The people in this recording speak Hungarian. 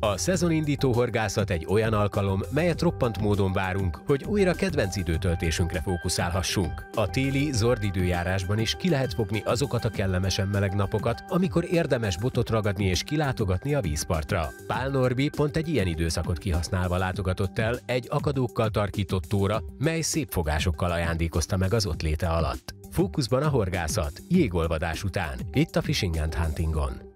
A szezonindító horgászat egy olyan alkalom, melyet roppant módon várunk, hogy újra kedvenc időtöltésünkre fókuszálhassunk. A téli, zord időjárásban is ki lehet fogni azokat a kellemesen meleg napokat, amikor érdemes botot ragadni és kilátogatni a vízpartra. Pál Norbi pont egy ilyen időszakot kihasználva látogatott el egy akadókkal tarkított tóra, mely szép fogásokkal ajándékozta meg az ott léte alatt. Fókuszban a horgászat, jégolvadás után, itt a Fishing and Huntingon.